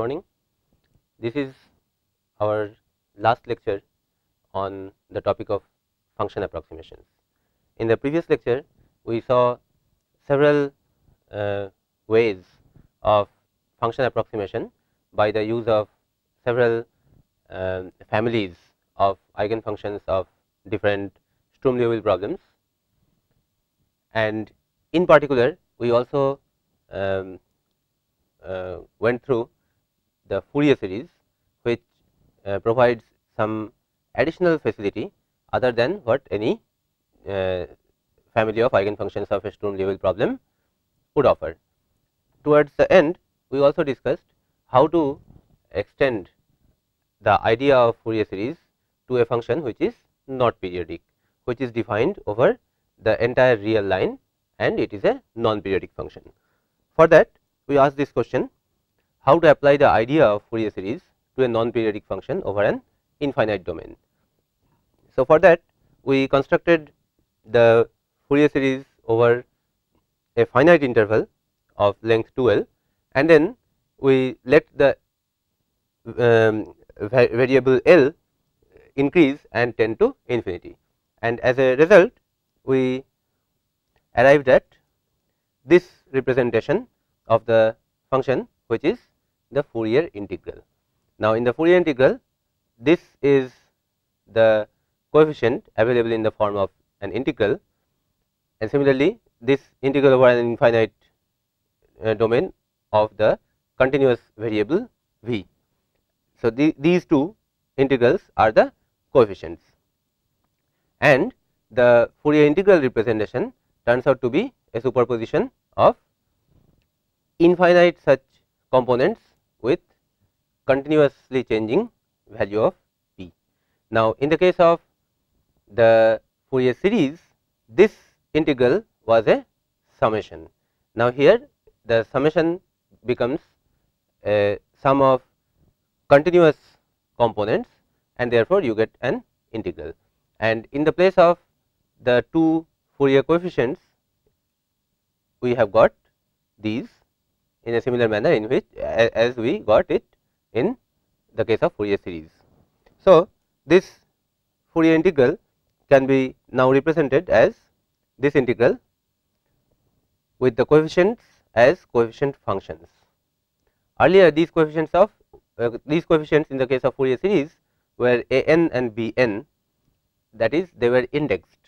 Morning. This is our last lecture on the topic of function approximations. In the previous lecture, we saw several uh, ways of function approximation by the use of several uh, families of eigenfunctions of different Sturm Liouville problems and in particular we also um, uh, went through the Fourier series which uh, provides some additional facility other than what any uh, family of eigenfunctions of a Sturm Liouville problem would offer. Towards the end we also discussed how to extend the idea of Fourier series to a function which is not periodic which is defined over the entire real line and it is a non periodic function. For that we ask this question how to apply the idea of Fourier series to a non periodic function over an infinite domain. So, for that we constructed the Fourier series over a finite interval of length 2l and then we let the um, variable L increase and tend to infinity and as a result we arrived at this representation of the function which is the Fourier integral. Now, in the Fourier integral this is the coefficient available in the form of an integral and similarly this integral over an infinite uh, domain of the continuous variable v. So, the, these two integrals are the coefficients and the Fourier integral representation turns out to be a superposition of infinite such components with continuously changing value of p. Now, in the case of the Fourier series this integral was a summation. Now, here the summation becomes a sum of continuous components and therefore, you get an integral and in the place of the two Fourier coefficients we have got these in a similar manner in which as we got it in the case of Fourier series. So, this Fourier integral can be now represented as this integral with the coefficients as coefficient functions. Earlier these coefficients of uh, these coefficients in the case of Fourier series were a n and b n that is they were indexed.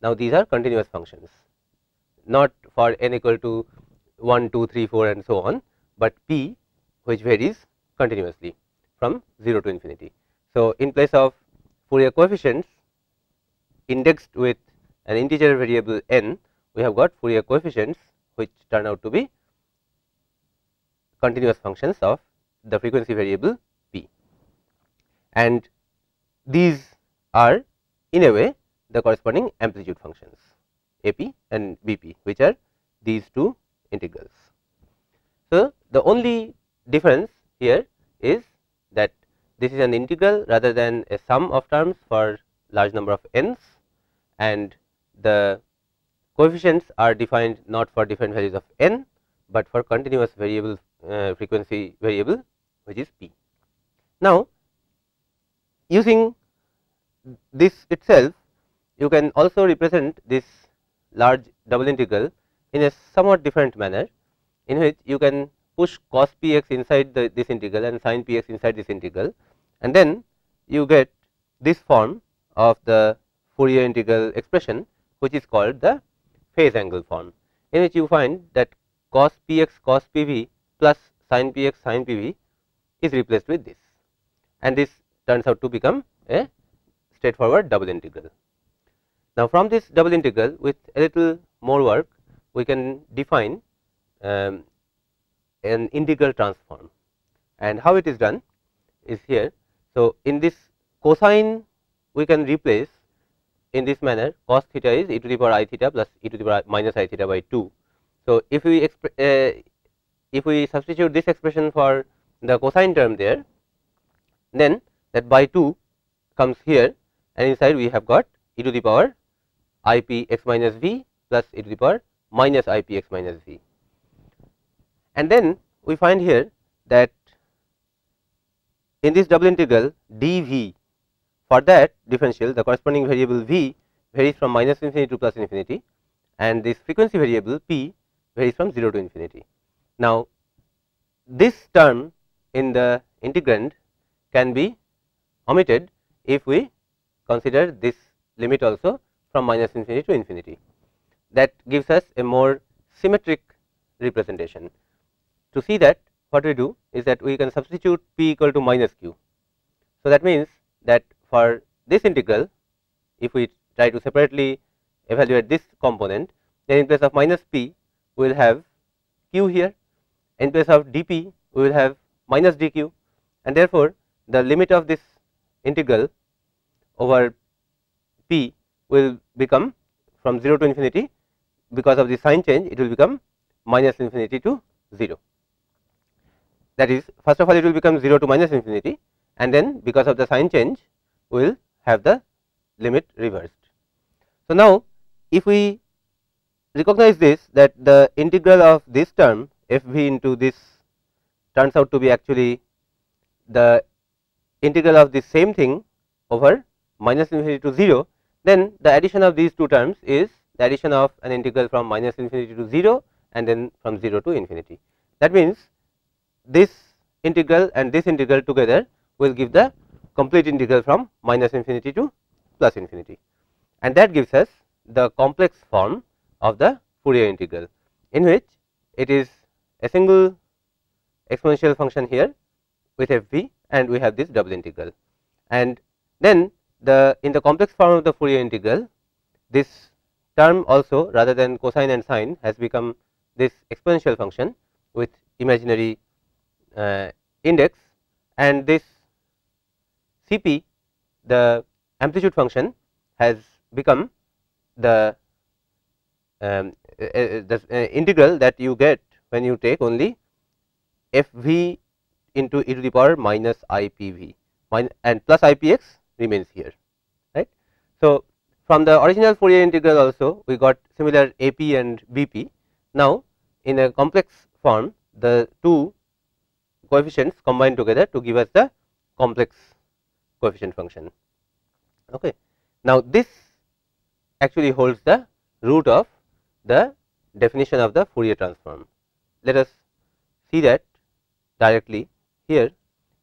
Now, these are continuous functions not for n equal to 1, 2, 3, 4 and so on, but p which varies continuously from 0 to infinity. So, in place of Fourier coefficients indexed with an integer variable n, we have got Fourier coefficients which turn out to be continuous functions of the frequency variable p. And these are in a way the corresponding amplitude functions A p and B p which are these two integrals. So, the only difference here is that this is an integral rather than a sum of terms for large number of n's and the coefficients are defined not for different values of n, but for continuous variable uh, frequency variable which is p. Now, using this itself you can also represent this large double integral in a somewhat different manner in which you can push cos p x inside the, this integral and sin p x inside this integral and then you get this form of the Fourier integral expression which is called the phase angle form in which you find that cos p x cos p v plus sin p x sin p v is replaced with this and this turns out to become a straightforward double integral. Now, from this double integral with a little more work we can define um, an integral transform and how it is done is here. So, in this cosine we can replace in this manner cos theta is e to the power i theta plus e to the power minus i theta by 2. So, if we uh, if we substitute this expression for the cosine term there then that by 2 comes here and inside we have got e to the power i p x minus v plus e to the power minus i p x minus v. And then we find here that in this double integral dv for that differential the corresponding variable v varies from minus infinity to plus infinity and this frequency variable p varies from 0 to infinity. Now, this term in the integrand can be omitted if we consider this limit also from minus infinity to infinity. That gives us a more symmetric representation. To see that what we do is that we can substitute p equal to minus q. So, that means that for this integral if we try to separately evaluate this component then in place of minus p we will have q here in place of dp we will have minus dq and therefore, the limit of this integral over p will become from 0 to infinity because of the sign change it will become minus infinity to 0. That is first of all it will become 0 to minus infinity and then because of the sign change we will have the limit reversed. So, now if we recognize this that the integral of this term f v into this turns out to be actually the integral of the same thing over minus infinity to 0, then the addition of these two terms is the addition of an integral from minus infinity to 0 and then from 0 to infinity. That means, this integral and this integral together will give the complete integral from minus infinity to plus infinity and that gives us the complex form of the Fourier integral in which it is a single exponential function here with f v and we have this double integral and then the in the complex form of the Fourier integral this term also rather than cosine and sine has become this exponential function with imaginary uh, index and this Cp the amplitude function has become the um, uh, uh, the uh, integral that you get when you take only f v into e to the power minus i p v and plus i p x remains here right. So, from the original Fourier integral also we got similar a p and b p. Now, in a complex form the two coefficients combine together to give us the complex coefficient function. Okay. Now, this actually holds the root of the definition of the Fourier transform. Let us see that directly here.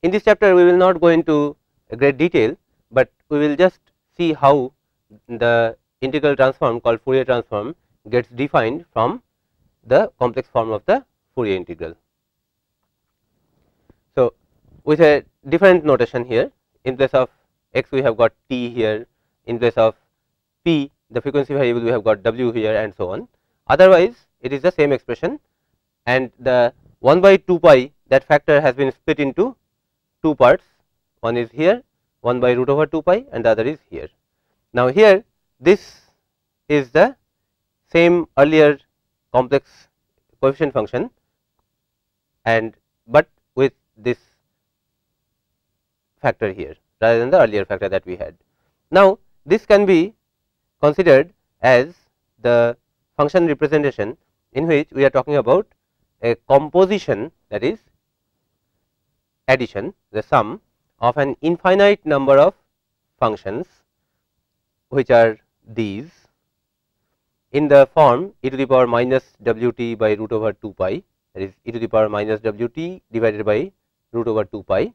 In this chapter, we will not go into great detail, but we will just see how the integral transform called Fourier transform gets defined from the complex form of the Fourier integral. So, with a different notation here in place of x we have got t here in place of p the frequency variable we have got w here and so on. Otherwise, it is the same expression and the 1 by 2 pi that factor has been split into two parts one is here 1 by root over 2 pi and the other is here. Now, here this is the same earlier complex coefficient function and but with this factor here rather than the earlier factor that we had. Now, this can be considered as the function representation in which we are talking about a composition that is addition the sum of an infinite number of functions which are these. In the form e to the power minus w t by root over 2 pi that is e to the power minus w t divided by root over 2 pi.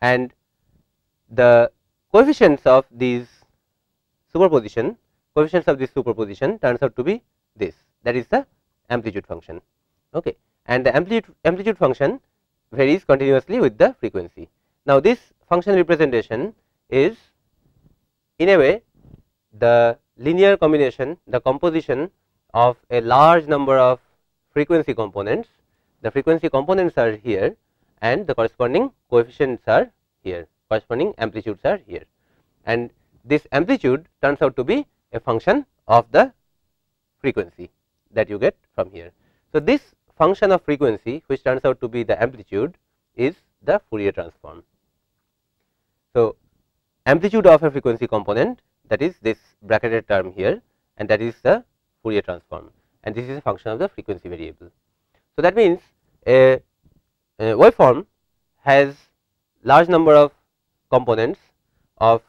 And the coefficients of these superposition coefficients of this superposition turns out to be this that is the amplitude function. Okay. And the amplitude amplitude function varies continuously with the frequency. Now this function representation is in a way the linear combination the composition of a large number of frequency components the frequency components are here and the corresponding coefficients are here corresponding amplitudes are here and this amplitude turns out to be a function of the frequency that you get from here. So, this function of frequency which turns out to be the amplitude is the Fourier transform. So, amplitude of a frequency component that is this bracketed term here and that is the Fourier transform. And this is a function of the frequency variable. So, that means a, a waveform has large number of components of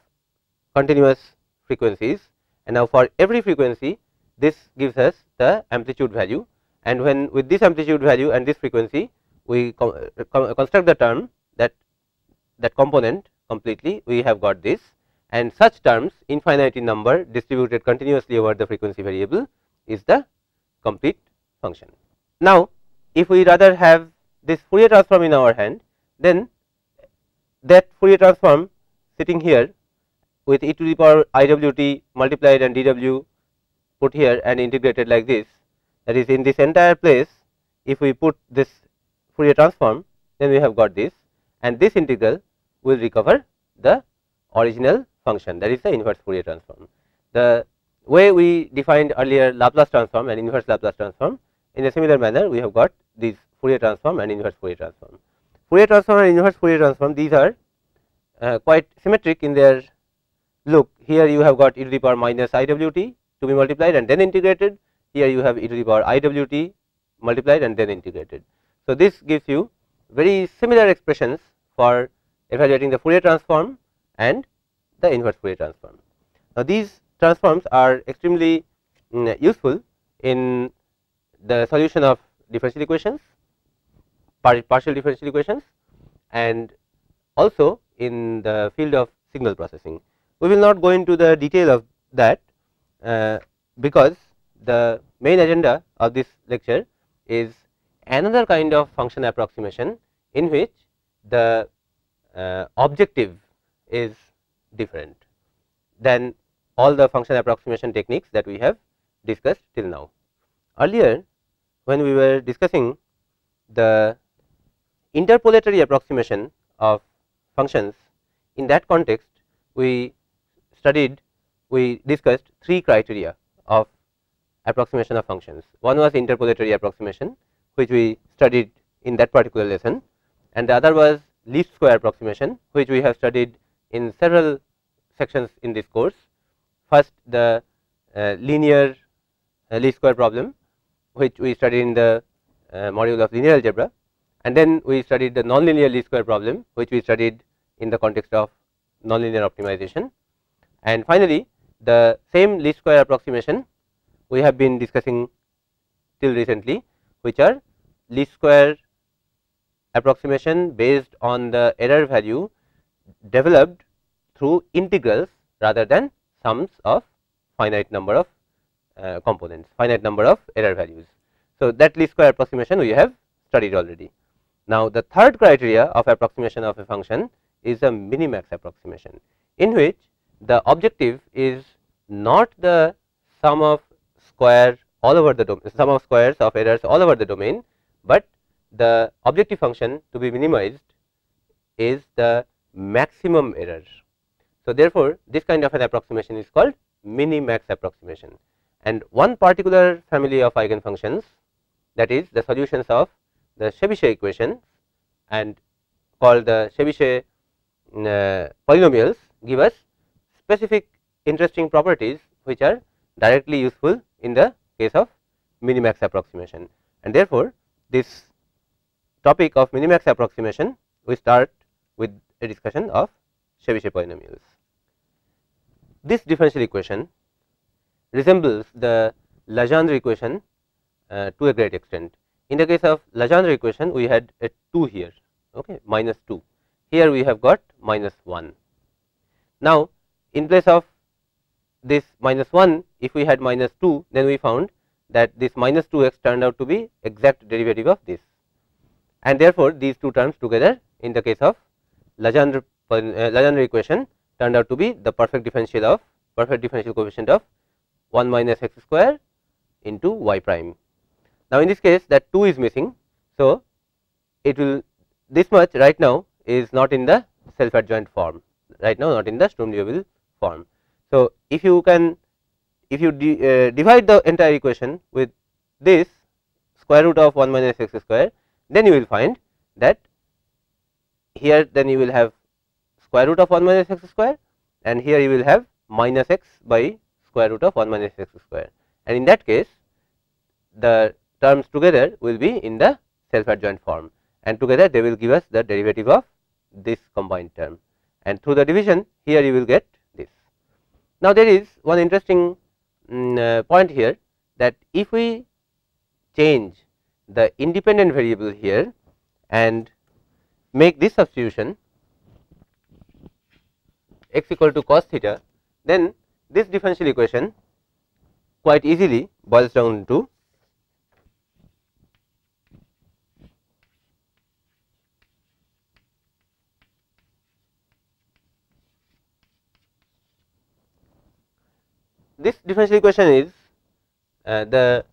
continuous frequencies. And now for every frequency this gives us the amplitude value. And when with this amplitude value and this frequency we uh, construct the term that that component completely we have got this and such terms infinite in number distributed continuously over the frequency variable is the complete function. Now, if we rather have this Fourier transform in our hand then that Fourier transform sitting here with e to the power i w t multiplied and d w put here and integrated like this that is in this entire place if we put this Fourier transform then we have got this and this integral will recover the original function that is the inverse Fourier transform. The way we defined earlier Laplace transform and inverse Laplace transform in a similar manner we have got these Fourier transform and inverse Fourier transform. Fourier transform and inverse Fourier transform these are uh, quite symmetric in their look here you have got e to the power minus i w t to be multiplied and then integrated here you have e to the power i w t multiplied and then integrated. So, this gives you very similar expressions for evaluating the Fourier transform and the inverse Fourier transform. Now, these transforms are extremely um, useful in the solution of differential equations, partial differential equations and also in the field of signal processing. We will not go into the detail of that uh, because the main agenda of this lecture is another kind of function approximation in which the uh, objective is different than all the function approximation techniques that we have discussed till now. Earlier when we were discussing the interpolatory approximation of functions in that context we studied we discussed three criteria of approximation of functions. One was interpolatory approximation which we studied in that particular lesson and the other was least square approximation which we have studied in several sections in this course. First the uh, linear uh, least square problem which we studied in the uh, module of linear algebra and then we studied the nonlinear least square problem which we studied in the context of nonlinear optimization and finally the same least square approximation we have been discussing till recently which are least square approximation based on the error value developed through integrals rather than sums of finite number of uh, components, finite number of error values. So, that least square approximation we have studied already. Now, the third criteria of approximation of a function is a minimax approximation, in which the objective is not the sum of square all over the domain, sum of squares of errors all over the domain, but the objective function to be minimized is the maximum error. So, therefore, this kind of an approximation is called minimax approximation and one particular family of eigenfunctions that is the solutions of the Chebyshev equation and called the Chebyshev uh, polynomials give us specific interesting properties which are directly useful in the case of minimax approximation and therefore, this topic of minimax approximation we start with a discussion of Chebyshev polynomials. This differential equation resembles the Legendre equation uh, to a great extent. In the case of Legendre equation we had a 2 here okay minus 2 here we have got minus 1. Now, in place of this minus 1 if we had minus 2 then we found that this minus 2 x turned out to be exact derivative of this and therefore, these two terms together in the case of Legendre, uh, Legendre equation turned out to be the perfect differential of perfect differential coefficient of 1 minus x square into y prime. Now, in this case that 2 is missing. So, it will this much right now is not in the self adjoint form right now not in the Sturm Liouville form. So, if you can if you uh, divide the entire equation with this square root of 1 minus x square then you will find that here then you will have square root of 1 minus x square and here you will have minus x by square root of 1 minus x square. And in that case the terms together will be in the self adjoint form. And together they will give us the derivative of this combined term. And through the division here you will get this. Now, there is one interesting um, uh, point here that if we change the independent variable here and make this substitution x equal to cos theta, then this differential equation quite easily boils down to this differential equation is uh, the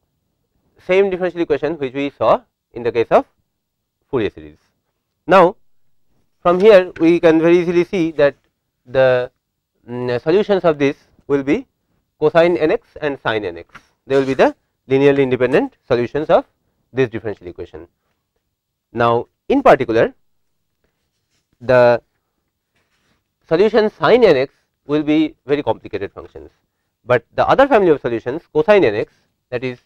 same differential equation which we saw in the case of Fourier series. Now, from here we can very easily see that the um, solutions of this will be cosine nx and sine nx. They will be the linearly independent solutions of this differential equation. Now, in particular the solution sin nx will be very complicated functions, but the other family of solutions cosine nx that is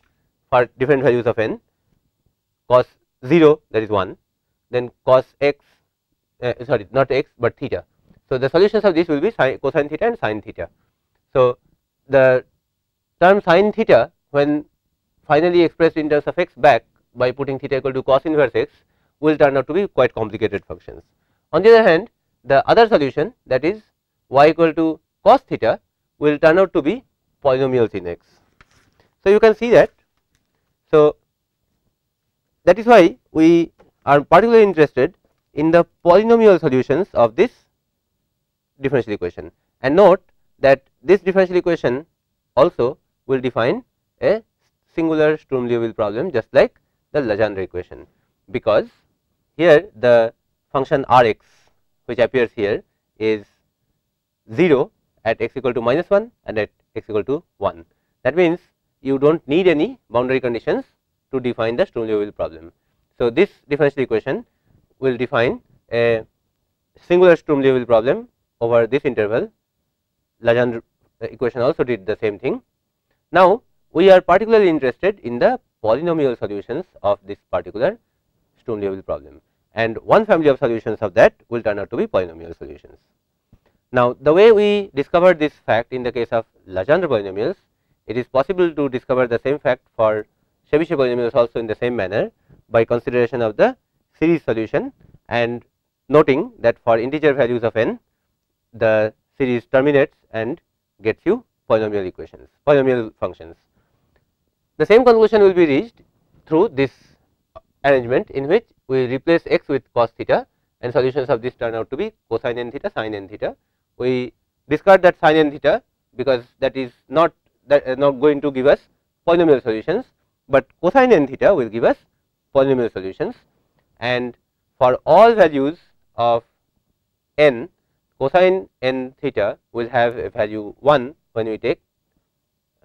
for different values of n cos 0 that is 1 then cos x uh, sorry not x but theta. So, the solutions of this will be sin, cosine theta and sin theta. So, the term sin theta when finally expressed in terms of x back by putting theta equal to cos inverse x will turn out to be quite complicated functions. On the other hand the other solution that is y equal to cos theta will turn out to be polynomials in x. So, you can see that. So, that is why we are particularly interested in the polynomial solutions of this differential equation and note that this differential equation also will define a singular Sturm Liouville problem just like the Legendre equation, because here the function r x which appears here is 0 at x equal to minus 1 and at x equal to 1. That means, you do not need any boundary conditions to define the Sturm Liouville problem. So, this differential equation will define a singular Sturm Liouville problem over this interval Legendre equation also did the same thing. Now, we are particularly interested in the polynomial solutions of this particular Sturm Liouville problem and one family of solutions of that will turn out to be polynomial solutions. Now, the way we discovered this fact in the case of Legendre polynomials, it is possible to discover the same fact for Chebyshev polynomials also in the same manner by consideration of the series solution and noting that for integer values of n the series terminates and gets you polynomial equations, polynomial functions. The same conclusion will be reached through this arrangement in which we replace x with cos theta and solutions of this turn out to be cosine n theta, sine n theta. We discard that sine n theta because that is not that is not going to give us polynomial solutions, but cosine n theta will give us polynomial solutions and for all values of n cosine n theta will have a value 1 when we take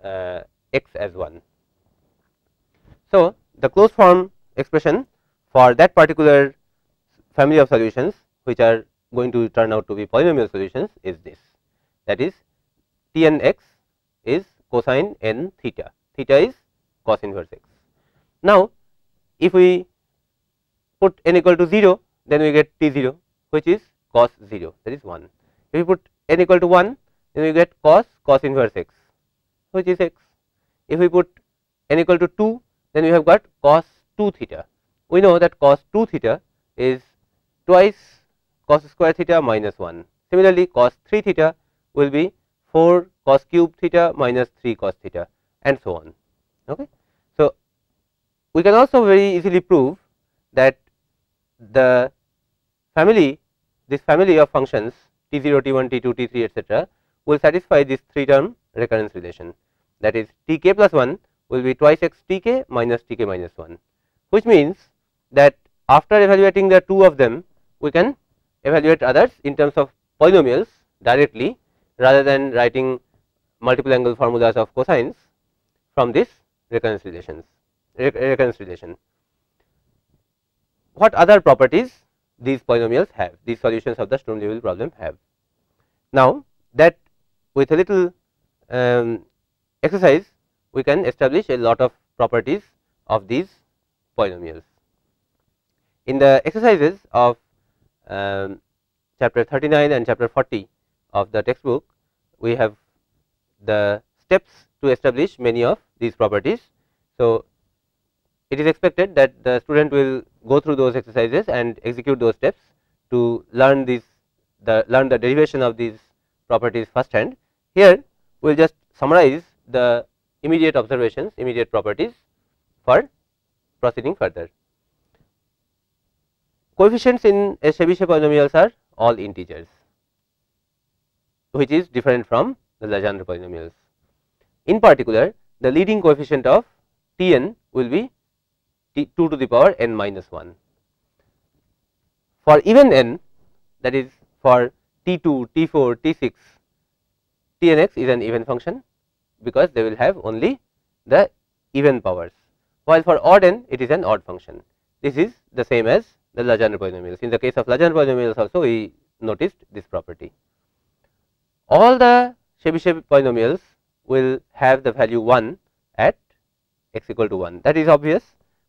uh, x as 1. So, the closed form expression for that particular family of solutions which are going to turn out to be polynomial solutions is this that is T n x is cosine n theta, theta is cos inverse x. Now, if we put n equal to 0 then we get T 0 which is cos 0 that is 1. If we put n equal to 1 then we get cos cos inverse x which is x. If we put n equal to 2 then we have got cos 2 theta. We know that cos 2 theta is twice cos square theta minus 1. Similarly, cos 3 theta will be 4 cos cube theta minus 3 cos theta and so on. Okay. So, we can also very easily prove that the family this family of functions t 0, t 1, t 2, t 3 etcetera will satisfy this 3 term recurrence relation that is t k plus 1 will be twice x t k minus t k minus 1 which means that after evaluating the two of them we can evaluate others in terms of polynomials directly rather than writing multiple angle formulas of cosines from this recurrence relations recurrence relation. What other properties these polynomials have, these solutions of the Sturm Liouville problem have. Now, that with a little um, exercise we can establish a lot of properties of these polynomials. In the exercises of um, chapter 39 and chapter 40 of the textbook, we have the steps to establish many of these properties. So, it is expected that the student will go through those exercises and execute those steps to learn these the learn the derivation of these properties first hand. Here we will just summarize the immediate observations, immediate properties for proceeding further. Coefficients in a Chebyshev polynomials are all integers, which is different from the Legendre polynomials. In particular, the leading coefficient of T n will be T 2 to the power n minus 1. For even n that is for T 2, T 4, T 6, T n x is an even function because they will have only the even powers, while for odd n it is an odd function. This is the same as the Legendre polynomials. In the case of Legendre polynomials also we noticed this property. All the Chebyshev polynomials will have the value 1 at x equal to 1. That is obvious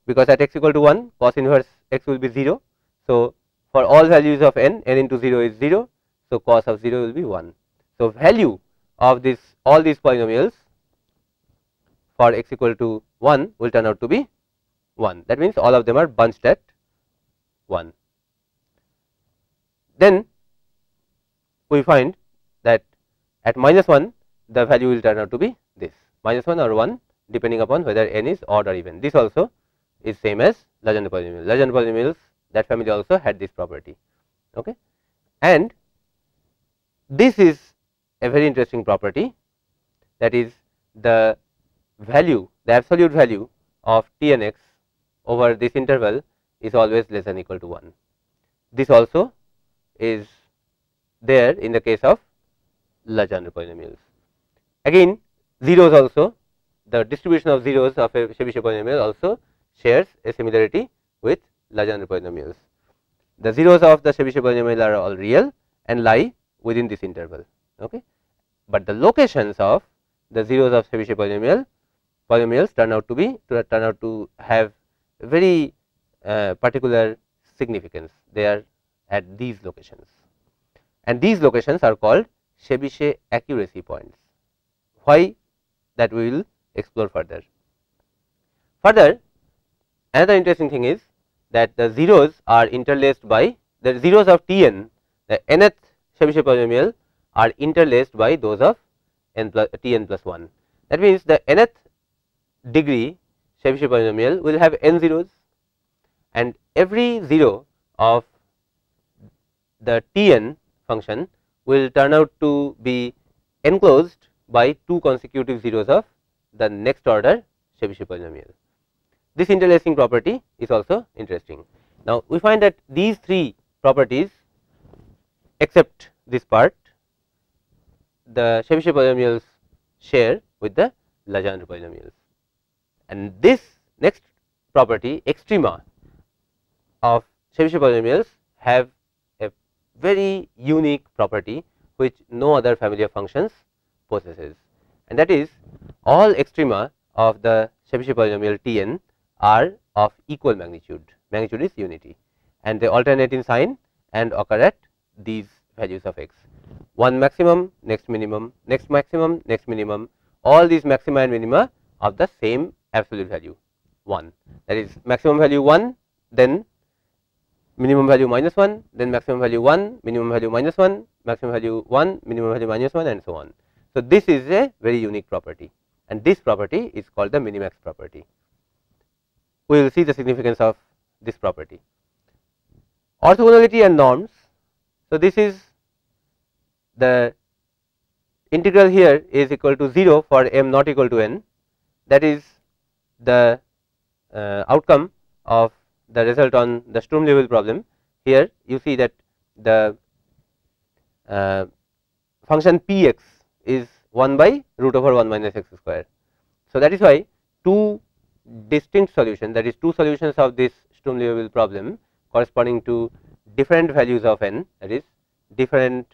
because at x equal to 1 cos inverse x will be 0. So, for all values of n, n into 0 is 0. So, cos of 0 will be 1. So, value of this all these polynomials for x equal to 1 will turn out to be 1. That means, all of them are bunched at 1. Then we find that at minus 1 the value will turn out to be this minus 1 or 1 depending upon whether n is odd or even. This also is same as Legendre polynomial. Legendre polynomials that family also had this property. Okay. And this is a very interesting property that is the value the absolute value of t n x over this interval is always less than equal to 1. This also is there in the case of Legendre polynomials. Again zeros also the distribution of zeros of a Chebyshev polynomial also shares a similarity with Legendre polynomials. The zeros of the Chebyshev polynomial are all real and lie within this interval. Okay. But the locations of the zeros of Chebyshev polynomial polynomials turn out to be to turn out to have very uh, particular significance. They are at these locations and these locations are called Chebyshev accuracy points. Why that we will explore further. Further another interesting thing is that the zeros are interlaced by the zeros of T n the nth Chebyshev polynomial are interlaced by those of n plus T n plus 1. That means, the nth degree Chebyshev polynomial will have n zeros and every 0 of the T n function will turn out to be enclosed by two consecutive zeros of the next order Chebyshev polynomial. This interlacing property is also interesting. Now, we find that these three properties except this part the Chebyshev polynomials share with the Legendre polynomials and this next property extrema of Chebyshev polynomials have a very unique property which no other family of functions possesses and that is all extrema of the Chebyshev polynomial T n are of equal magnitude, magnitude is unity and they alternate in sign and occur at these values of x. One maximum, next minimum, next maximum, next minimum, all these maxima and minima of the same absolute value 1 that is maximum value 1 then minimum value minus 1 then maximum value 1 minimum value minus 1 maximum value 1 minimum value minus 1 and so on. So, this is a very unique property and this property is called the minimax property. We will see the significance of this property. Orthogonality and norms. So, this is the integral here is equal to 0 for m not equal to n that is the uh, outcome of the result on the Sturm Liouville problem. Here you see that the uh, function p x is 1 by root over 1 minus x square. So, that is why two distinct solutions that is two solutions of this Sturm Liouville problem corresponding to different values of n that is different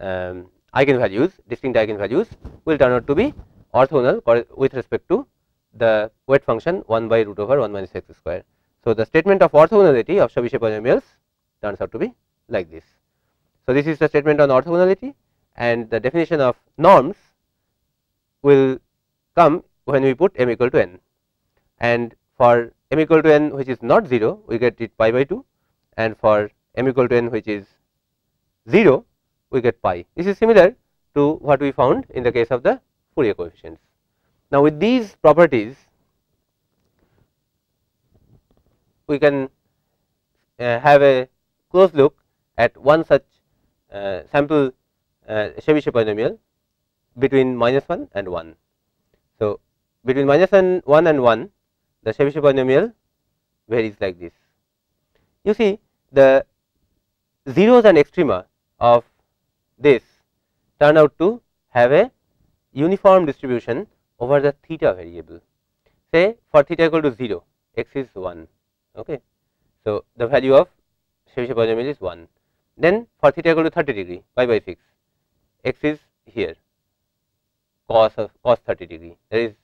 um, eigenvalues distinct eigenvalues will turn out to be orthogonal with respect to the weight function 1 by root over 1 minus x square. So, the statement of orthogonality of Chebyshev polynomials turns out to be like this. So, this is the statement on orthogonality and the definition of norms will come when we put m equal to n and for m equal to n which is not 0 we get it pi by 2 and for m equal to n which is 0 we get pi. This is similar to what we found in the case of the Fourier coefficients. Now, with these properties we can uh, have a close look at one such uh, sample uh, Chebyshev polynomial between minus 1 and 1. So, between minus 1 and 1 the Chebyshev polynomial varies like this. You see the zeros and extrema of this turn out to have a uniform distribution over the theta variable. Say for theta equal to 0, x is 1. Okay. So, the value of Chebyshev polynomial is 1. Then for theta equal to 30 degree, pi by 6, x is here cos of cos 30 degree that is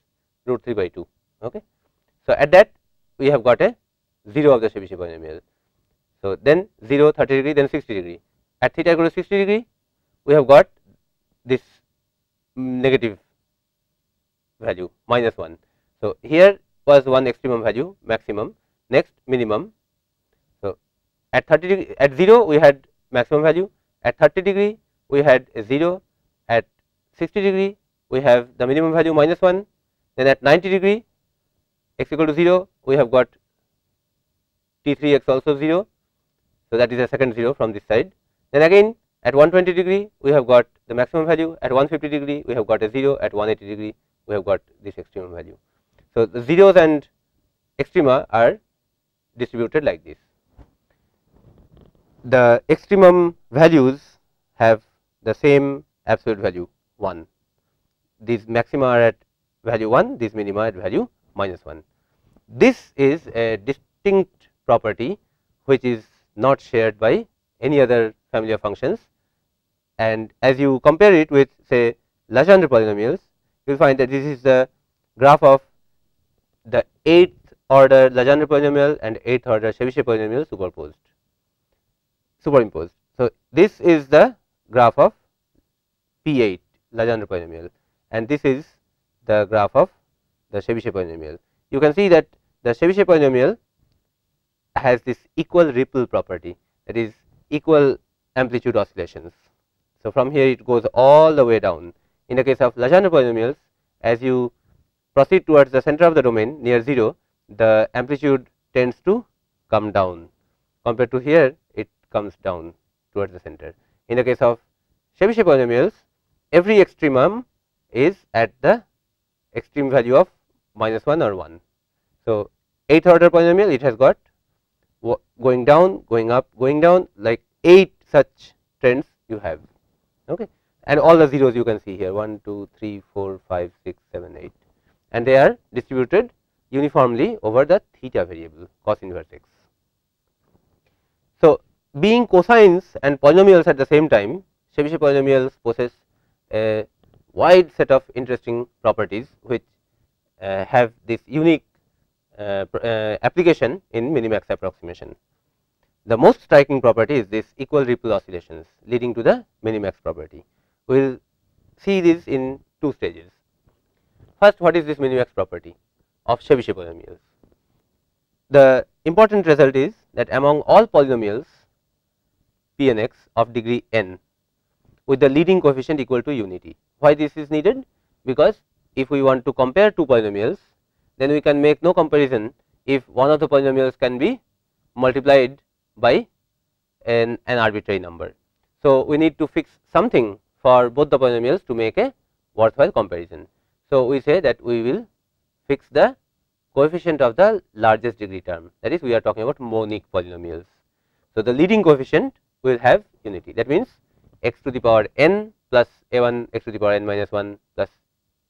root 3 by 2. Okay. So, at that we have got a 0 of the Chebyshev polynomial. So, then 0 30 degree then 60 degree at theta equal to 60 degree we have got this negative value minus 1. So, here was one extremum value maximum next minimum. So, at 30 degree at 0 we had maximum value at 30 degree we had a 0 at 60 degree we have the minimum value minus 1 then at 90 degree x equal to 0 we have got t3 x also 0. So, that is a second 0 from this side then again at 120 degree we have got the maximum value at 150 degree we have got a 0 at 180 degree we have got this extremum value. So, the zeros and extrema are distributed like this. The extremum values have the same absolute value 1. These maxima are at value 1, these minima at value minus 1. This is a distinct property which is not shared by any other family of functions and as you compare it with say Legendre polynomials you will find that this is the graph of the 8th order Legendre polynomial and 8th order Chebyshev polynomial superposed superimposed. So, this is the graph of P8 Legendre polynomial and this is the graph of the Chebyshev polynomial. You can see that the Chebyshev polynomial has this equal ripple property that is equal amplitude oscillations. So, from here it goes all the way down. In the case of Legendre polynomials, as you proceed towards the center of the domain near 0, the amplitude tends to come down compared to here it comes down towards the center. In the case of Chebyshev polynomials, every extremum is at the extreme value of minus 1 or 1. So, 8th order polynomial it has got going down, going up, going down like 8 such trends you have okay and all the zeros you can see here 1 2 3 4 5 6 7 8 and they are distributed uniformly over the theta variable cos inverse x. So, being cosines and polynomials at the same time Chebyshev polynomials possess a wide set of interesting properties which have this unique uh, uh, application in minimax approximation. The most striking property is this equal ripple oscillations leading to the minimax property. We will see this in two stages. First, what is this minimax property of Chebyshev polynomials? The important result is that among all polynomials p n x of degree n with the leading coefficient equal to unity. Why this is needed? Because if we want to compare two polynomials, then we can make no comparison if one of the polynomials can be multiplied by an, an arbitrary number. So, we need to fix something for both the polynomials to make a worthwhile comparison. So, we say that we will fix the coefficient of the largest degree term that is we are talking about monic polynomials. So, the leading coefficient will have unity that means x to the power n plus a 1 x to the power n minus 1 plus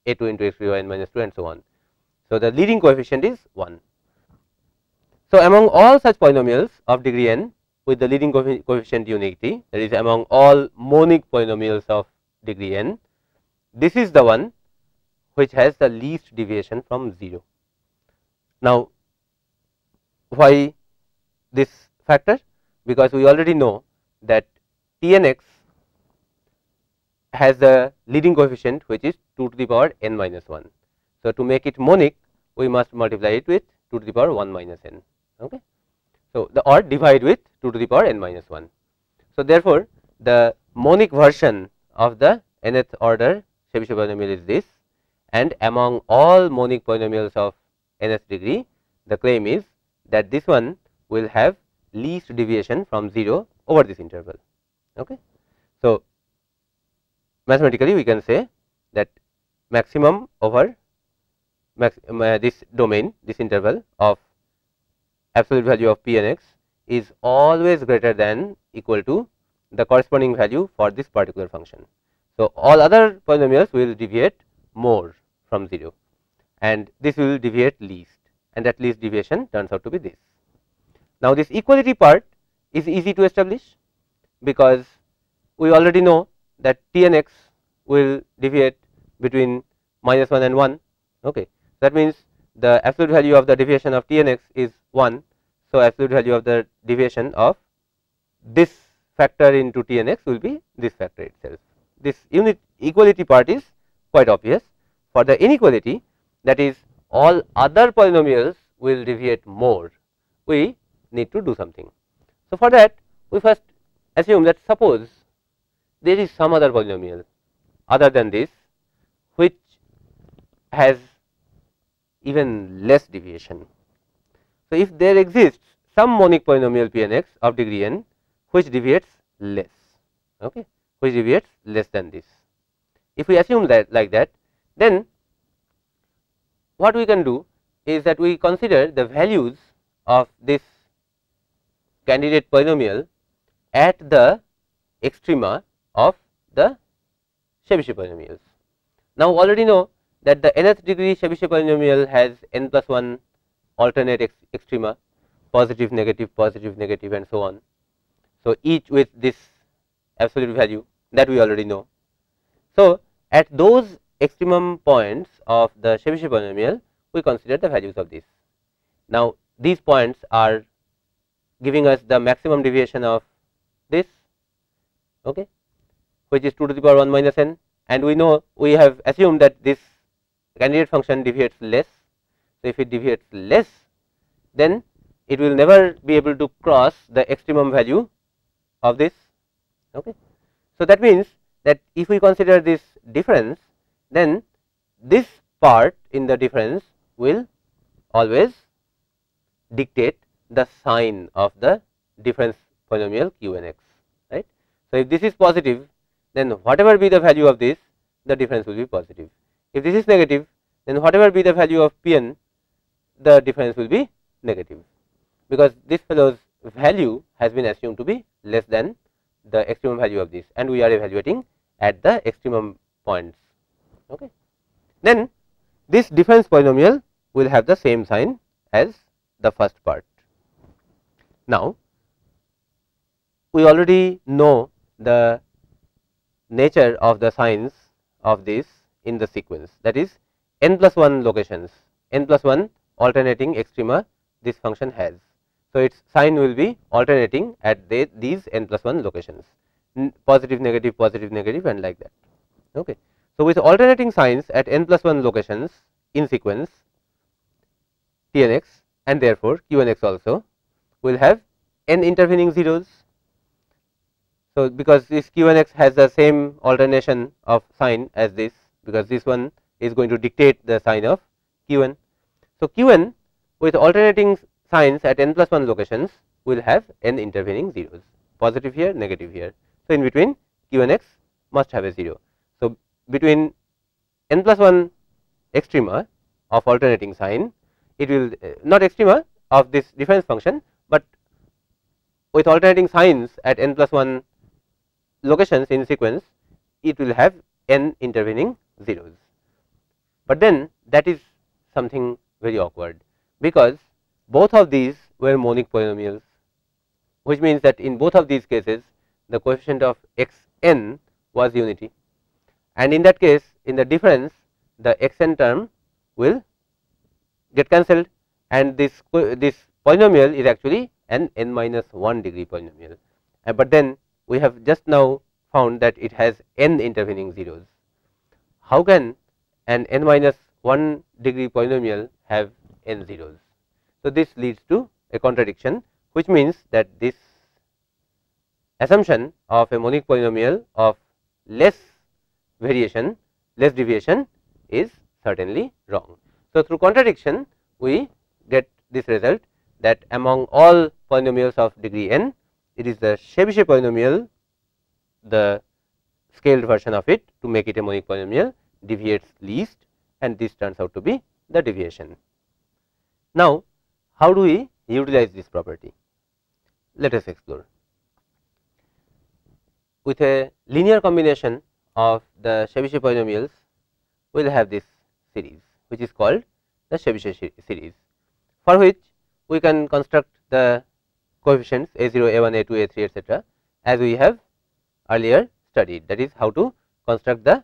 a 2 into x to the power minus 2 and so on. So, the leading coefficient is 1. So, among all such polynomials of degree n with the leading coefficient unity that is among all monic polynomials of degree n, this is the one which has the least deviation from 0. Now, why this factor? Because we already know that T n x has the leading coefficient which is 2 to the power n minus 1. So, to make it monic we must multiply it with 2 to the power 1 minus n. Okay. So, the or divide with 2 to the power n minus 1. So, therefore, the monic version of the nth order Chebyshev polynomial is this and among all monic polynomials of nth degree the claim is that this one will have least deviation from 0 over this interval. Okay. So, mathematically we can say that maximum over max, uh, this domain this interval of absolute value of p n x is always greater than equal to the corresponding value for this particular function. So, all other polynomials will deviate more from 0 and this will deviate least and that least deviation turns out to be this. Now, this equality part is easy to establish because we already know that T n x will deviate between minus 1 and 1. Okay. That means, the absolute value of the deviation of T n x is 1. So, absolute value of the deviation of this factor into T n x will be this factor itself. This unit equality part is quite obvious. For the inequality that is all other polynomials will deviate more, we need to do something. So, for that we first assume that suppose there is some other polynomial other than this which has even less deviation. So, if there exists some monic polynomial p n x of degree n which deviates less, okay, which deviates less than this. If we assume that like that, then what we can do is that we consider the values of this candidate polynomial at the extrema of the Chebyshev polynomials. Now, already know that the nth degree Chebyshev polynomial has n plus 1 alternate ex extrema positive negative positive negative and so on. So, each with this absolute value that we already know. So, at those extremum points of the Chebyshev polynomial we consider the values of this. Now, these points are giving us the maximum deviation of this okay, which is 2 to the power 1 minus n and we know we have assumed that this candidate function deviates less. So, if it deviates less then it will never be able to cross the extremum value of this. Okay. So, that means that if we consider this difference then this part in the difference will always dictate the sign of the difference polynomial q n x right. So, if this is positive then whatever be the value of this the difference will be positive. If this is negative then whatever be the value of p n the difference will be negative because this fellow's value has been assumed to be less than the extremum value of this and we are evaluating at the extremum points. Okay. Then this difference polynomial will have the same sign as the first part. Now, we already know the nature of the signs of this in the sequence that is n plus 1 locations n plus 1 alternating extrema this function has. So, its sign will be alternating at the, these n plus 1 locations positive negative positive negative and like that. Okay. So, with alternating signs at n plus 1 locations in sequence t n x and therefore, q n x also will have n intervening zeros. So, because this q n x has the same alternation of sign as this because this one is going to dictate the sign of q n. So, q n with alternating signs at n plus 1 locations will have n intervening zeros positive here negative here. So, in between q n x must have a 0. So, between n plus 1 extrema of alternating sign it will uh, not extrema of this difference function, but with alternating signs at n plus 1 locations in sequence it will have n intervening zeros. But then that is something very awkward because both of these were monic polynomials which means that in both of these cases the coefficient of x n was unity and in that case in the difference the x n term will get cancelled and this this polynomial is actually an n minus 1 degree polynomial, uh, but then we have just now found that it has n intervening zeros. How can an n minus 1 degree polynomial have n zeros? So, this leads to a contradiction which means that this assumption of a monic polynomial of less variation less deviation is certainly wrong. So, through contradiction we get this result that among all polynomials of degree n it is the Chebyshev polynomial the scaled version of it to make it a monic polynomial deviates least and this turns out to be the deviation. Now, how do we utilize this property? Let us explore. With a linear combination of the Chebyshev polynomials, we will have this series which is called the Chebyshev series, for which we can construct the coefficients a 0, a 1, a 2, a 3 etcetera as we have earlier studied that is how to construct the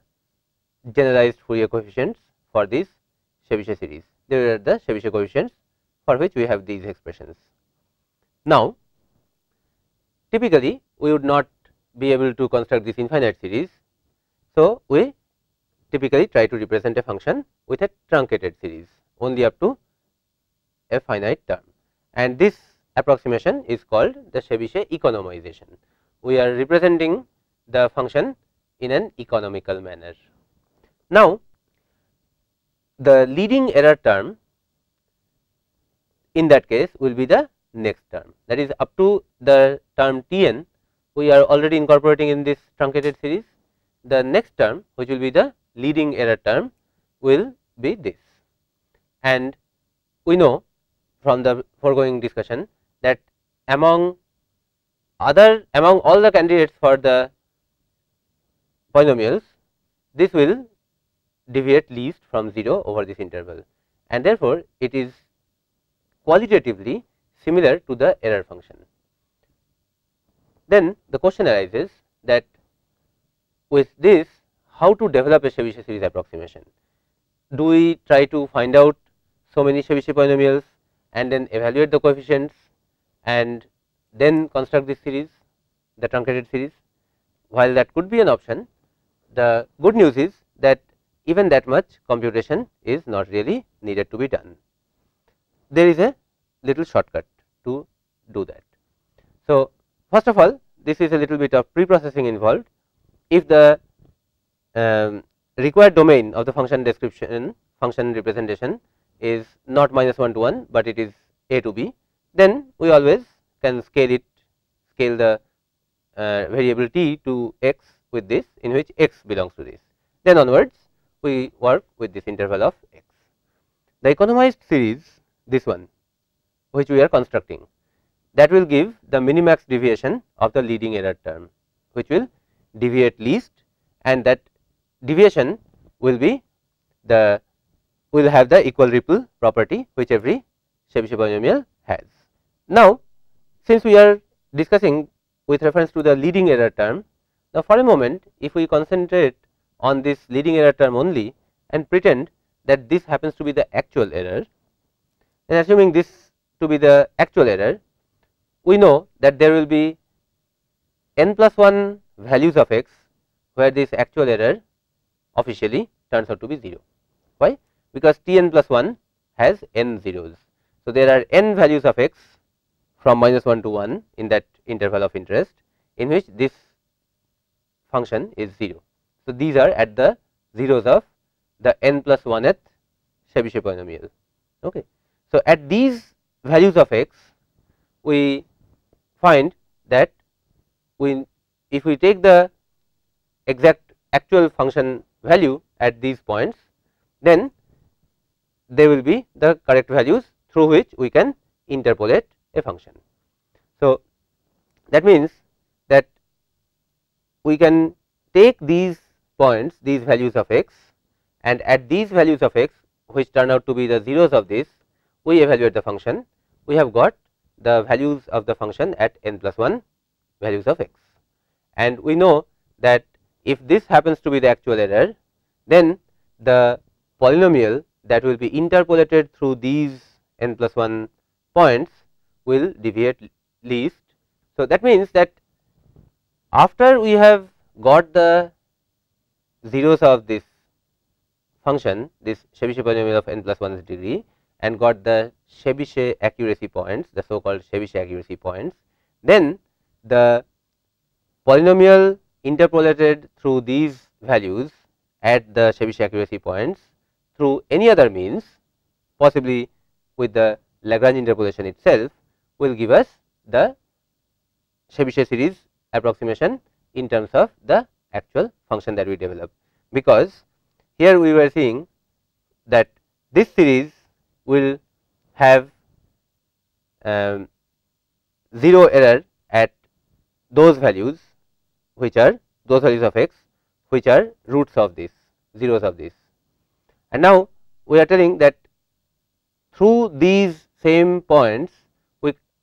generalized Fourier coefficients for this Chebyshev series. There are the Chebyshev coefficients for which we have these expressions. Now, typically we would not be able to construct this infinite series. So, we typically try to represent a function with a truncated series only up to a finite term and this approximation is called the Chebyshev economization. We are representing the function in an economical manner. Now, the leading error term in that case will be the next term that is up to the term T n we are already incorporating in this truncated series the next term which will be the leading error term will be this and we know from the foregoing discussion that among other among all the candidates for the polynomials this will deviate least from 0 over this interval and therefore, it is qualitatively similar to the error function. Then the question arises that with this how to develop a Chebyshev series approximation. Do we try to find out so many Chebyshev polynomials and then evaluate the coefficients and then construct this series the truncated series while that could be an option the good news is that even that much computation is not really needed to be done. There is a little shortcut to do that. So, first of all this is a little bit of pre-processing involved. If the um, required domain of the function description function representation is not minus 1 to 1, but it is a to b, then we always can scale it scale the uh, variable t to x with this in which x belongs to this. Then onwards we work with this interval of x. The economized series this one which we are constructing that will give the minimax deviation of the leading error term which will deviate least and that deviation will be the will have the equal ripple property which every Chebyshev polynomial has. Now, since we are discussing with reference to the leading error term now, for a moment if we concentrate on this leading error term only and pretend that this happens to be the actual error and assuming this to be the actual error, we know that there will be n plus 1 values of x where this actual error officially turns out to be 0. Why? Because t n plus 1 has n zeros. So, there are n values of x from minus 1 to 1 in that interval of interest in which this function is 0. So, these are at the zeros of the n plus 1th Chebyshev polynomial. Okay. So, at these values of x we find that we if we take the exact actual function value at these points then they will be the correct values through which we can interpolate a function. So, that means that we can take these points these values of x and at these values of x which turn out to be the zeros of this we evaluate the function we have got the values of the function at n plus 1 values of x and we know that if this happens to be the actual error then the polynomial that will be interpolated through these n plus 1 points will deviate least. So, that means that after we have got the zeros of this function this Chebyshev polynomial of n plus 1 degree and got the Chebyshev accuracy points the so called Chebyshev accuracy points then the polynomial interpolated through these values at the Chebyshev accuracy points through any other means possibly with the Lagrange interpolation itself will give us the Chebyshev series approximation in terms of the actual function that we develop. Because here we were seeing that this series will have um, 0 error at those values which are those values of x which are roots of this zeros of this. And now we are telling that through these same points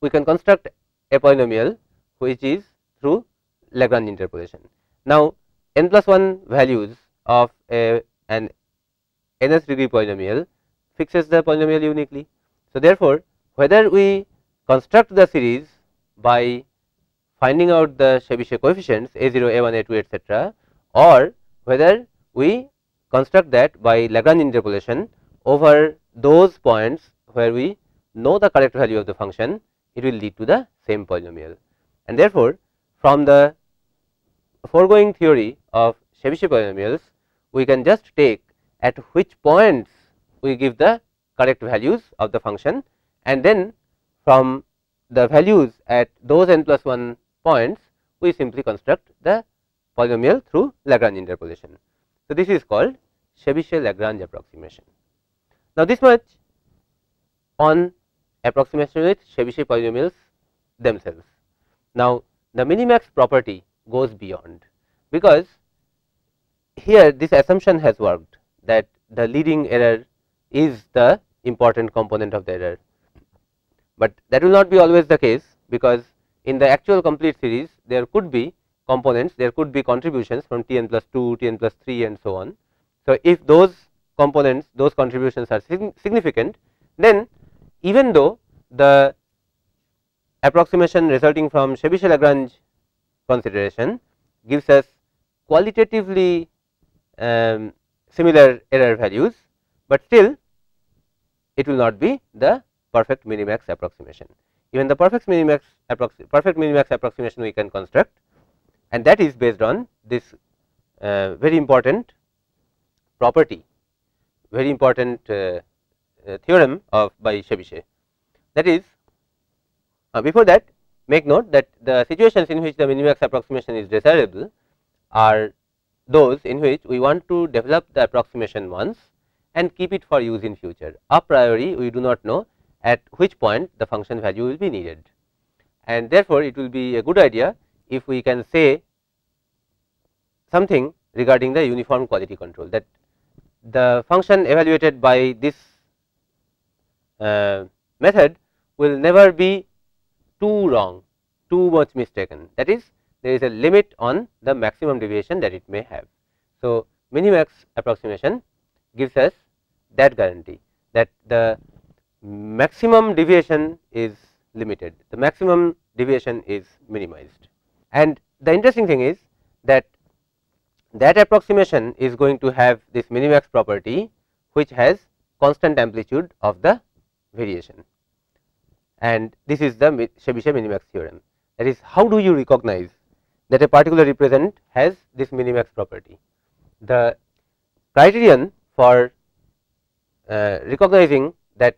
we, can construct a polynomial which is through Lagrange interpolation. Now n plus 1 values of a an nth degree polynomial fixes the polynomial uniquely. So therefore whether we construct the series by finding out the Chebyshev coefficients a 0, a 1, a 2 etc., or whether we construct that by Lagrange interpolation over those points where we know the correct value of the function, it will lead to the same polynomial. And therefore, from the foregoing theory of Chebyshev polynomials, we can just take at which points we give the correct values of the function and then from the values at those n plus 1 points, we simply construct the polynomial through Lagrange interpolation. So, this is called Chebyshev Lagrange approximation. Now, this much on approximation with Chebyshev polynomials themselves. Now, the minimax property goes beyond, because here this assumption has worked that the leading error is the important component of the error, but that will not be always the case, because in the actual complete series there could be components, there could be contributions from T n plus 2, T n plus 3 and so on. So, if those components, those contributions are significant, then even though the approximation resulting from Chebyshev Lagrange consideration gives us qualitatively um, similar error values, but still it will not be the perfect minimax approximation. Even the perfect minimax perfect minimax approximation we can construct and that is based on this uh, very important property, very important uh, theorem of by Chebyshev. That is uh, before that make note that the situations in which the minimax approximation is desirable are those in which we want to develop the approximation once and keep it for use in future. A priori we do not know at which point the function value will be needed and therefore, it will be a good idea if we can say something regarding the uniform quality control that the function evaluated by this uh, method will never be too wrong, too much mistaken. That is, there is a limit on the maximum deviation that it may have. So, minimax approximation gives us that guarantee that the maximum deviation is limited, the maximum deviation is minimized. And the interesting thing is that that approximation is going to have this minimax property which has constant amplitude of the variation and this is the Chebyshev minimax theorem. That is how do you recognize that a particular represent has this minimax property. The criterion for uh, recognizing that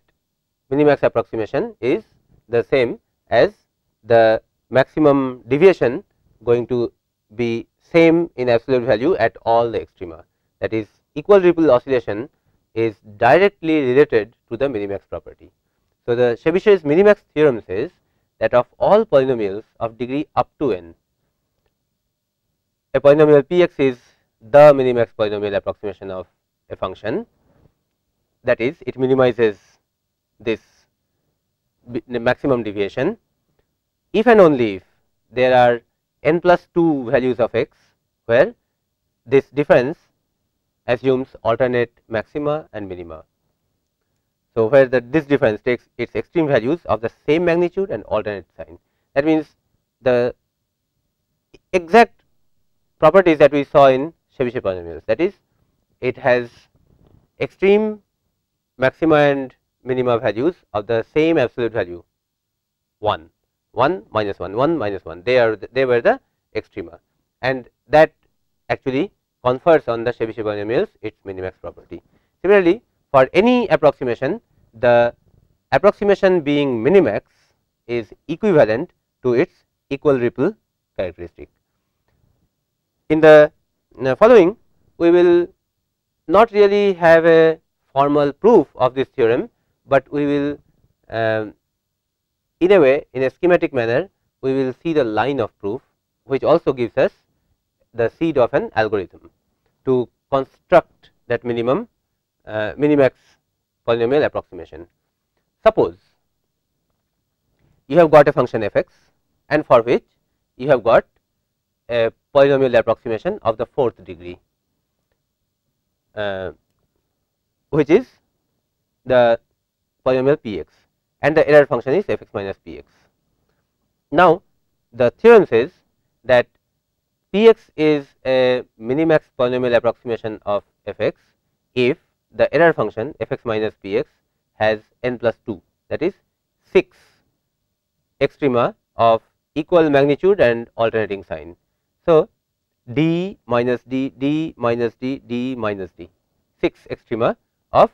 minimax approximation is the same as the maximum deviation going to be same in absolute value at all the extrema that is equal ripple oscillation is directly related to the minimax property. So, the Chebyshev's minimax theorem says that of all polynomials of degree up to n, a polynomial p x is the minimax polynomial approximation of a function that is it minimizes this maximum deviation if and only if there are n plus 2 values of x where this difference assumes alternate maxima and minima. So, where the this difference takes its extreme values of the same magnitude and alternate sign. That means, the exact properties that we saw in Chebyshev polynomials that is it has extreme maxima and minima values of the same absolute value 1 1 minus 1 1 minus 1 they are the, they were the extrema and that actually confers on the Chebyshev polynomials its minimax property. Similarly, for any approximation the approximation being minimax is equivalent to its equal ripple characteristic. In the following we will not really have a formal proof of this theorem, but we will um, in a way in a schematic manner we will see the line of proof which also gives us the seed of an algorithm to construct that minimum uh, minimax polynomial approximation. Suppose you have got a function f x and for which you have got a polynomial approximation of the fourth degree uh, which is the polynomial p x and the error function is f x minus p x. Now, the theorem says that p x is a minimax polynomial approximation of f x if the error function f x minus p x has n plus 2 that is 6 extrema of equal magnitude and alternating sign. So, d minus d, d minus d, d minus d 6 extrema of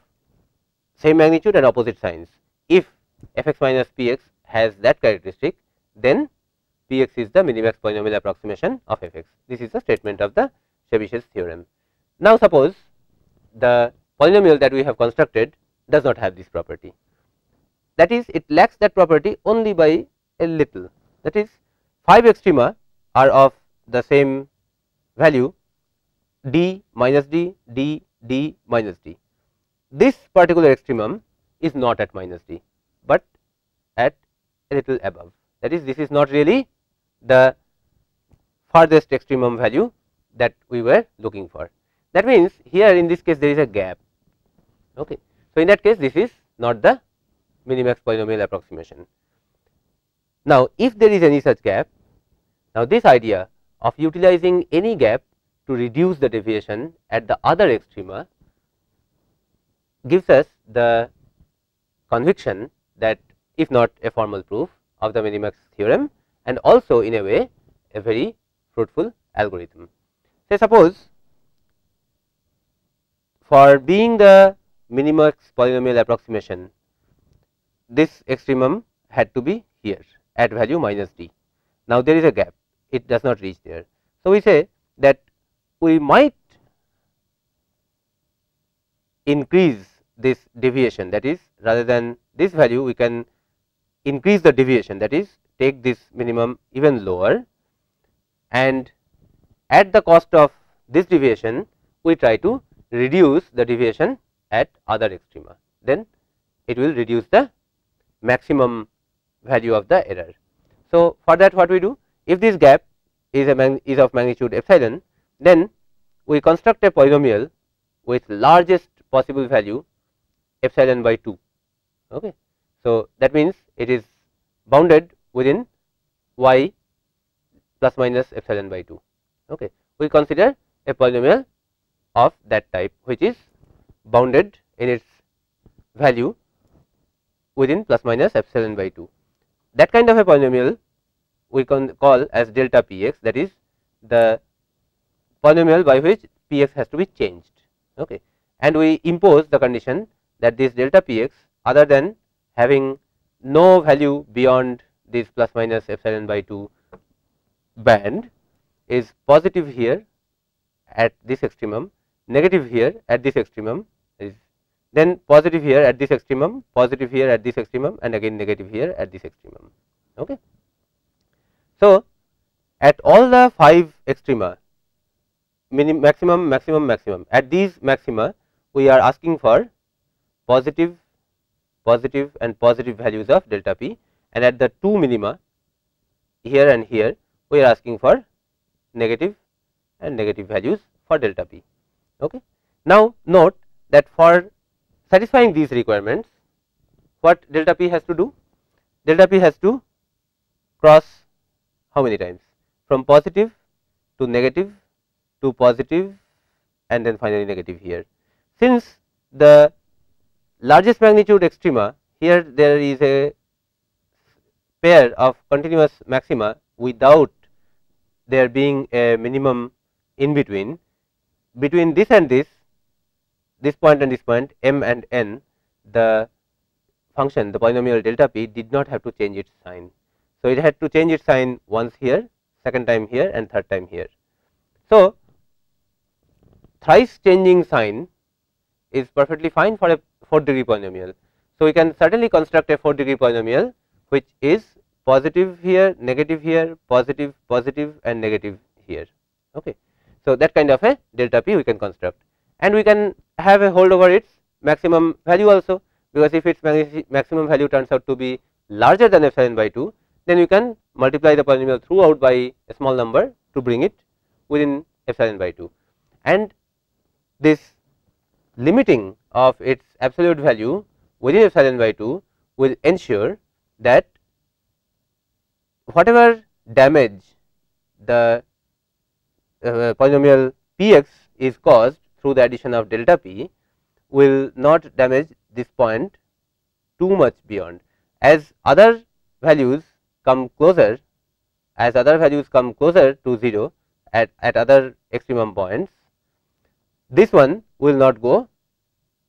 same magnitude and opposite signs. If f x minus p x has that characteristic, then p x is the minimax polynomial approximation of f x. This is the statement of the Chebyshev's theorem. Now, suppose the polynomial that we have constructed does not have this property. That is, it lacks that property only by a little. That is, 5 extrema are of the same value d minus d, d, d minus d. This particular extremum is not at minus d, but at a little above. That is, this is not really the farthest extremum value that we were looking for. That means, here in this case there is a gap. Okay. So, in that case this is not the minimax polynomial approximation. Now, if there is any such gap, now this idea of utilizing any gap to reduce the deviation at the other extrema gives us the conviction that if not a formal proof of the minimax theorem and also in a way a very fruitful algorithm. Say suppose for being the minimax polynomial approximation this extremum had to be here at value minus d. Now, there is a gap it does not reach there. So, we say that we might increase this deviation that is rather than this value we can increase the deviation that is take this minimum even lower. And at the cost of this deviation we try to reduce the deviation at other extrema then it will reduce the maximum value of the error. So, for that what we do? If this gap is a is of magnitude epsilon then we construct a polynomial with largest possible value epsilon by 2 okay? So that means it is bounded within y plus minus epsilon by 2 okay. We consider a polynomial of that type which is bounded in its value within plus minus epsilon by 2 that kind of a polynomial we can call as delta p x that is the polynomial by which p x has to be changed. Okay. And we impose the condition that this delta p x other than having no value beyond this plus minus epsilon by 2 band is positive here at this extremum negative here at this extremum is then positive here at this extremum, positive here at this extremum and again negative here at this extremum. Okay. So, at all the 5 extrema minimum, maximum, maximum, maximum at these maxima we are asking for positive, positive and positive values of delta p and at the 2 minima here and here we are asking for negative and negative values for delta p. Okay. Now, note that for satisfying these requirements what delta p has to do? Delta p has to cross how many times from positive to negative to positive and then finally negative here. Since the largest magnitude extrema here there is a pair of continuous maxima without there being a minimum in between. Between this and this, this point and this point m and n, the function the polynomial delta p did not have to change its sign. So, it had to change its sign once here, second time here and third time here. So, thrice changing sign is perfectly fine for a 4 degree polynomial. So, we can certainly construct a 4 degree polynomial which is positive here, negative here, positive, positive and negative here. Okay. So, that kind of a delta p we can construct and we can have a hold over its maximum value also because if its maximum value turns out to be larger than epsilon by 2 then you can multiply the polynomial throughout by a small number to bring it within epsilon by 2 and this limiting of its absolute value within epsilon by 2 will ensure that whatever damage the uh, polynomial p x is caused through the addition of delta p will not damage this point too much beyond as other values come closer as other values come closer to 0 at, at other extremum points this one will not go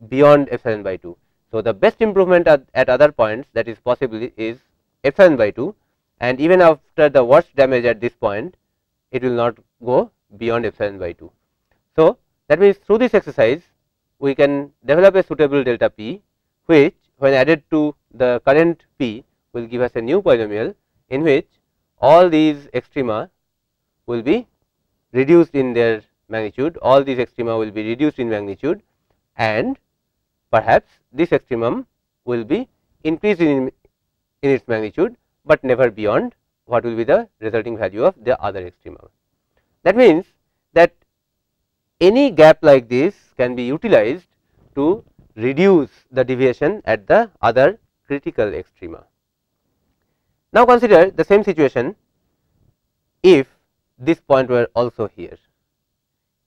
beyond epsilon by 2. So, the best improvement at, at other points that is possible is epsilon by 2 and even after the worst damage at this point it will not go beyond epsilon by 2. So, that means through this exercise we can develop a suitable delta p which when added to the current p will give us a new polynomial in which all these extrema will be reduced in their magnitude all these extrema will be reduced in magnitude and perhaps this extremum will be increased in, in its magnitude, but never beyond what will be the resulting value of the other extremum. That means that any gap like this can be utilized to reduce the deviation at the other critical extrema. Now, consider the same situation if this point were also here.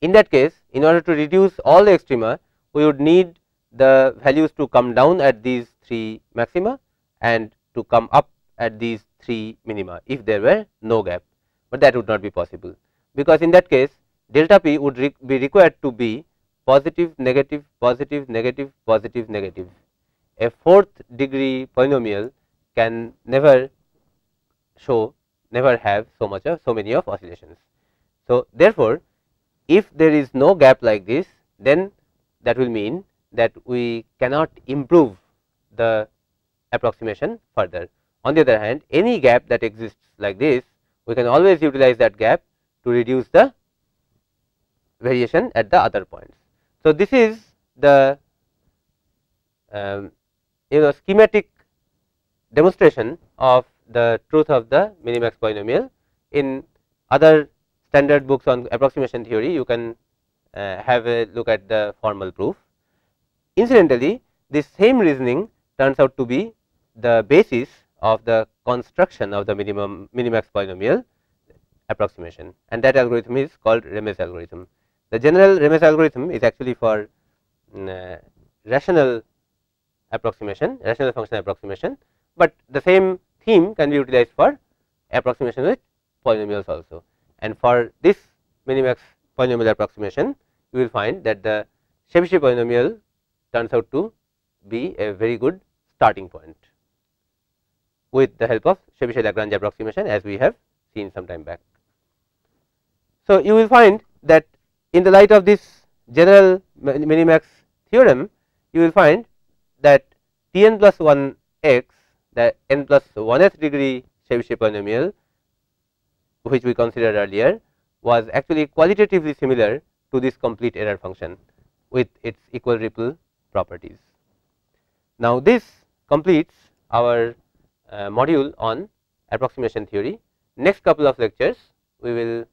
In that case, in order to reduce all the extrema, we would need the values to come down at these 3 maxima and to come up at these 3 minima if there were no gap, but that would not be possible because in that case delta p would re be required to be positive negative positive negative positive negative. A fourth degree polynomial can never show never have so much of so many of oscillations. So, therefore, if there is no gap like this then that will mean that we cannot improve the approximation further. On the other hand, any gap that exists like this, we can always utilize that gap to reduce the variation at the other points. So, this is the um, you know schematic demonstration of the truth of the minimax polynomial. In other standard books on approximation theory, you can uh, have a look at the formal proof. Incidentally, this same reasoning turns out to be the basis of the construction of the minimum minimax polynomial approximation and that algorithm is called Remes algorithm. The general Remes algorithm is actually for mm, uh, rational approximation, rational function approximation, but the same theme can be utilized for approximation with polynomials also. And for this minimax polynomial approximation, you will find that the Chebyshev polynomial turns out to be a very good starting point with the help of Chebyshev Lagrange approximation as we have seen some time back. So, you will find that in the light of this general minimax theorem, you will find that T n plus 1 x the n plus 1th degree Chebyshev polynomial which we considered earlier was actually qualitatively similar to this complete error function with its equal ripple properties. Now, this completes our uh, module on approximation theory. Next couple of lectures we will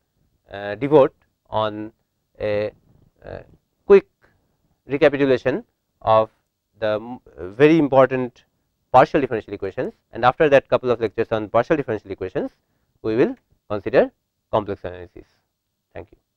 uh, devote on a uh, quick recapitulation of the very important partial differential equations and after that couple of lectures on partial differential equations we will consider complex analysis. Thank you.